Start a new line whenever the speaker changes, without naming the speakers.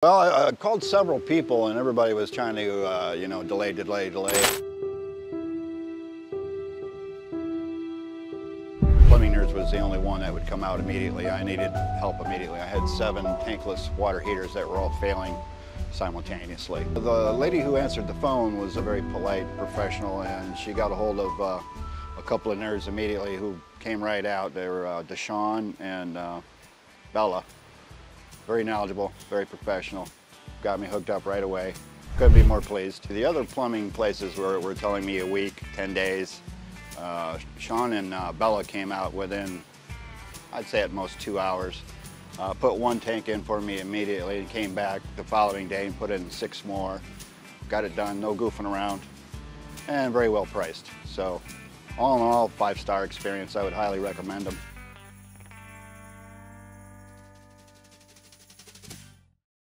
Well, I, I called several people and everybody was trying to, uh, you know, delay, delay, delay. Plumbing Nerds was the only one that would come out immediately. I needed help immediately. I had seven tankless water heaters that were all failing simultaneously. The lady who answered the phone was a very polite professional and she got a hold of uh, a couple of nerds immediately who came right out. They were uh, Deshawn and uh, Bella. Very knowledgeable, very professional. Got me hooked up right away. Couldn't be more pleased. The other plumbing places were, were telling me a week, 10 days. Uh, Sean and uh, Bella came out within, I'd say at most two hours. Uh, put one tank in for me immediately and came back the following day and put in six more. Got it done, no goofing around, and very well priced. So all in all, five-star experience. I would highly recommend them.